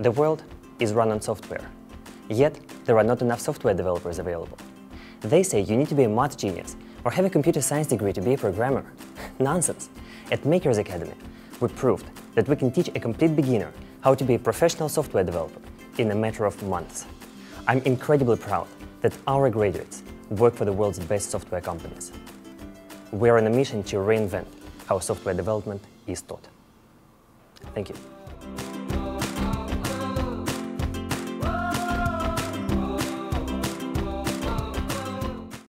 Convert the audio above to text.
The world is run on software. Yet, there are not enough software developers available. They say you need to be a math genius or have a computer science degree to be a programmer. Nonsense! At Makers Academy, we proved that we can teach a complete beginner how to be a professional software developer in a matter of months. I'm incredibly proud that our graduates work for the world's best software companies. We are on a mission to reinvent how software development is taught. Thank you.